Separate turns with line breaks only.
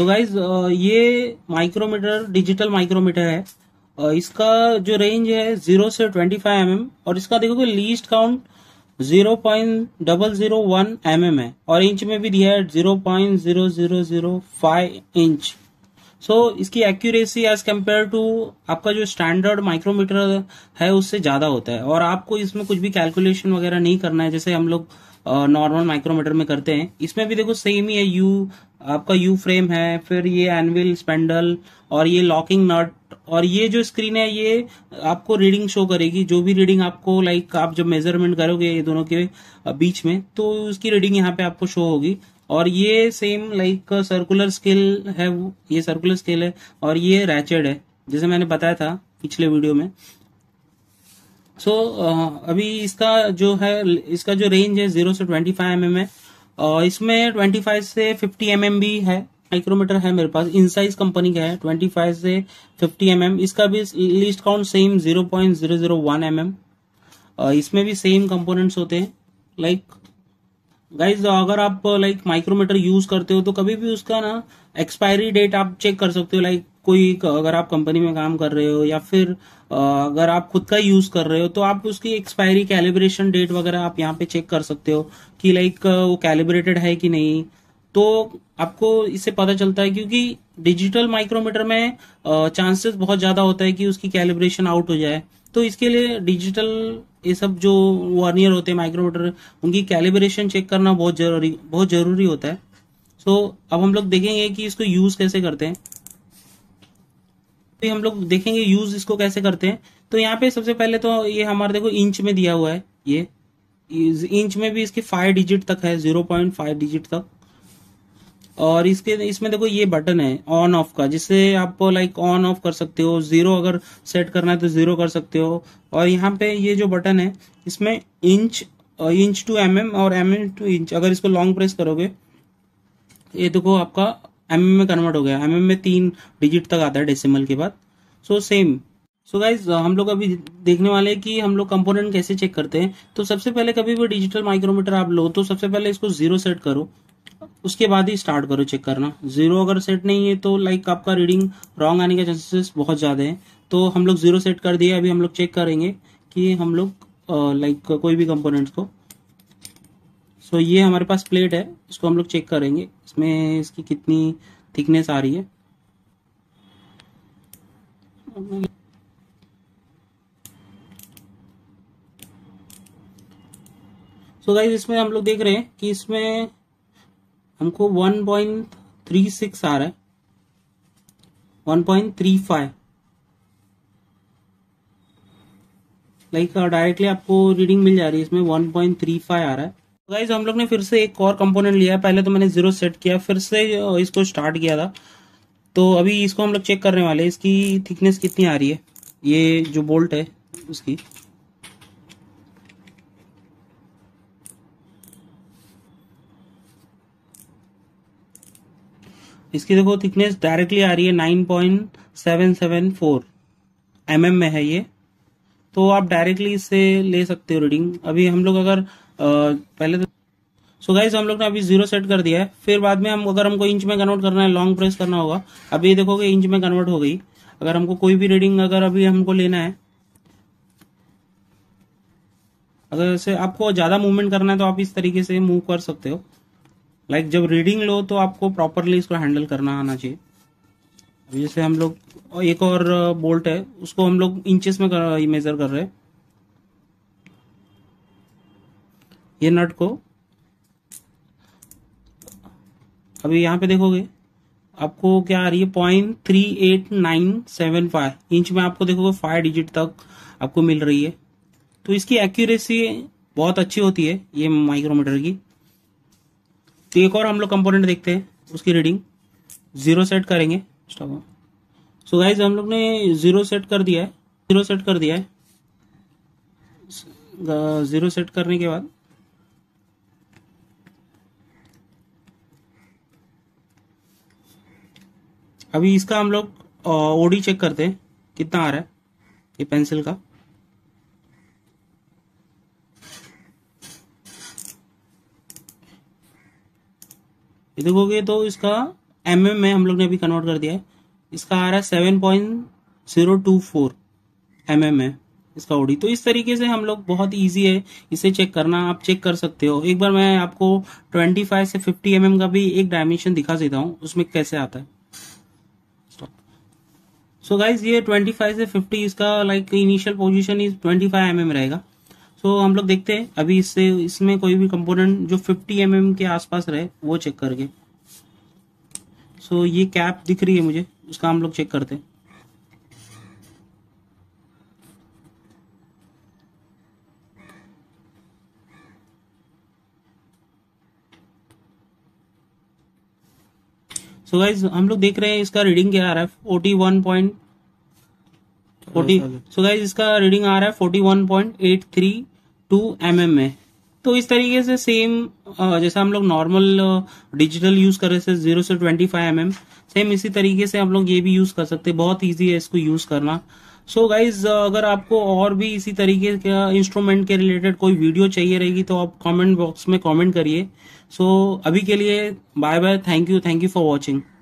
तो गाइज़ ये micrometer digital micrometer है। इसका जो रेंज है ज़ीरो से ट्वेंटी फाइव एम और इसका देखोगे least count zero point double zero one M M है और इंच में भी दिया है zero point zero zero zero five inch so इसकी एक्यूरेसी एज कंपेयर टू आपका जो स्टैंडर्ड माइक्रोमीटर है, उससे ज़्यादा होता है। और आपको इसमें कुछ भी कैलकुलेशन वगैरह नहीं करना है, जैसे हम लोग नॉर्मल माइक्रोमीटर में करते हैं। इसमें भी देखो सेम ही है यू आपका यू फ्रेम है फिर ये एनविल स्पेंडल और ये लॉकिंग नट और ये जो स्क्रीन है ये आपको रीडिंग शो करेगी। जो भी रीडिंग आपको लाइक आप जब मेज़रमेंट करोगे ये दोनों के बीच में तो उसकी रीडिंग यहाँ पे आपको शो होगी। और ये सेम लाइक सर्कुलर स्केल है ये सर्कुलर स्केल है और ये रैचेड है। जैसे मैंने बताया था पिछले वीडियो में। सो so, अभी इसका जो है इसका जो रेंज है ज़ीरो से ट्वेंटी फाइव एम एम है। इसमें ट्वेंटी फाइव से फिफ्टी एम एम भी है माइक्रोमीटर है मेरे पास इनसाइज कंपनी का है ट्वेंटी फाइव से फिफ्टी एम एम इसका भी list count same zero point zero zero one M M इसमें भी सेम कंपोनेंट्स होते हैं लाइक गाइज़ अगर आप लाइक माइक्रोमीटर यूज़ करते हो तो कभी भी उसका ना एक्सपायरी डेट आप चेक कर सकते हो लाइक कोई अगर आप कंपनी में काम कर रहे हो या फिर अगर आप खुद का यूज़ कर रहे हो तो आप उसकी एक्सपायरी कैलिब्रेशन डेट वगैरह आप यहाँ पे चेक कर सकते हो कि लाइक वो कैलिब्रेटेड है कि नहीं। तो आपको इससे पता चलता है क्योंकि डिजिटल माइक्रोमीटर में चांसेस बहुत ज़्यादा होता है कि उसकी कैलिब्रेशन आउट हो जाए। तो इसके लिए डिजिटल ये सब जो वर्नियर होते हैं माइक्रोमीटर उनकी कैलिब्रेशन चेक करना बहुत ज़रूरी बहुत ज़रूरी होता है। सो so, अब हम लोग देखेंगे कि इसको यूज़ कैसे करते हैं। तो हम लोग देखेंगे यूज़ इसको कैसे करते हैं। तो यहाँ पे सबसे पहले तो ये हमारे देखो इंच में दिया हुआ है, ये। इंच में भी इसके फाइव डिजिट तक है ज़ीरो पॉइंट फाइव डिजिट तक। और इसके, इसमें देखो ये बटन है ऑन ऑफ़ का, जिससे आप लाइक ऑन ऑफ़ कर सकते हो। ज़ीरो अगर सेट करना है तो ज़ीरो कर सकते हो। और यहाँ पे ये जो बटन है, इसमें इंच इंच टू एम और एम एम टू इंच अगर इसको लॉन्ग प्रेस करोगे, ये देखो आपका एम में कन्वर्ट हो गया। एम में तीन डिजिट तक आता है डेसिमल के बाद। सो सेम सो गाइज़ हम लोग अभी देखने वाले हैं कि हम लोग कंपोनेंट कैसे चेक करते हैं। तो सबसे पहले कभी भी डिजिटल माइक्रोमीटर आप लो तो सबसे पहले इसको ज़ीरो सेट करो। उसके बाद ही स्टार्ट करो चेक करना। ज़ीरो अगर सेट नहीं है तो लाइक आपका रीडिंग रॉन्ग आने के चांसेस बहुत ज़्यादा है। तो हम लोग ज़ीरो सेट कर दिए, अभी हम लोग चेक करेंगे कि हम लोग लाइक कोई भी कंपोनेंट्स को। सो ये हमारे पास प्लेट है, इसको हम लोग चेक करेंगे। इसमें इसकी कितनी थिकनेस आ रही है। सो so गाइज़ इसमें हम लोग देख रहे हैं कि इसमें हमको 1.36 आ रहा है। 1.35 लाइक डायरेक्टली आपको रीडिंग मिल जा रही है, इसमें 1.35 आ रहा है। गाइज़ हम लोग ने फिर से एक और कंपोनेंट लिया है। पहले तो मैंने ज़ीरो सेट किया, फिर से इसको स्टार्ट किया था। तो अभी इसको हम लोग चेक करने वाले इसकी थिकनेस कितनी आ रही है? ये जो बोल्ट है, उसकी। इसकी देखो थिकनेस डायरेक्टली आ रही है nine point seven seven four M में है ये। तो आप डायरेक्टली इससे ले सकते हो रीडिंग अभी हम लोग अगर पहले तो सो गाइज़ हम लोग ने अभी ज़ीरो सेट कर दिया है। फिर बाद में हम अगर हमको इंच में कन्वर्ट करना है लॉन्ग प्रेस करना होगा अभी देखोगे इंच में कन्वर्ट हो गई। अगर हमको कोई भी रीडिंग अगर अभी हमको लेना है, अगर जैसे आपको ज़्यादा मूवमेंट करना है तो आप इस तरीके से मूव कर सकते हो। लाइक like, जब रीडिंग लो तो आपको प्रॉपरली इसको हैंडल करना आना चाहिए। अभी जैसे हम लोग, एक और बोल्ट है, उसको हम लोग इंचेस में मेजर कर रहे हैं। ये नट को अभी यहाँ पे देखोगे, आपको क्या आ रही है? Point three eight nine seven five inch में आपको देखोगे फाइव डिजिट तक आपको मिल रही है। तो इसकी एक्यूरेसी बहुत अच्छी होती है ये माइक्रोमीटर की। तो एक और हम लोग कंपोनेंट देखते हैं, उसकी रीडिंग ज़ीरो सेट करेंगे। सो गाइज़ हम लोग ने ज़ीरो सेट कर दिया है। ज़ीरो सेट कर दिया है। ज़ीरो सेट करने के बाद अभी इसका हम लोग ओडी चेक करते हैं, कितना आ रहा है, ये पेंसिल का। देखोगे तो इसका एम mm में हम लोग ने अभी कन्वर्ट कर दिया है। इसका आ रहा है seven point zero two four M M है इसका ओडी तो इस तरीके से हम लोग बहुत इजी है, इसे चेक करना, आप चेक कर सकते हो। एक बार मैं आपको 25 से 50 एम mm का भी एक डायमेंशन दिखा देता हूँ, उसमें कैसे आता है। सो so गाइज़ ये 25 से 50 इसका like initial position is 25 M mm रहेगा। सो so, हम लोग देखते हैं अभी इससे इसमें कोई भी कंपोनेंट जो 50 एम mm के आसपास रहे वो चेक करके। सो so, ये कैप दिख रही है मुझे उसका हम लोग चेक करते हैं। सो so गाइज़ हम लोग देख रहे हैं इसका रीडिंग क्या आ रहा है? Forty one point forty so guys इसका रीडिंग आ रहा है forty one point eight three two M M में। तो इस तरीके से सेम जैसा हम लोग नॉर्मल डिजिटल यूज़ कर रहे थे ज़ीरो से twenty five M M same इसी तरीके से हम लोग ये भी यूज़ कर सकते हैं। बहुत ईजी है इसको यूज़ करना। सो so गाइज़ अगर आपको और भी इसी तरीके का इंस्ट्रूमेंट के रिलेटेड कोई वीडियो चाहिए रहेगी तो आप कमेंट बॉक्स में कमेंट करिए। सो so, अभी के लिए bye bye thank you thank you for watching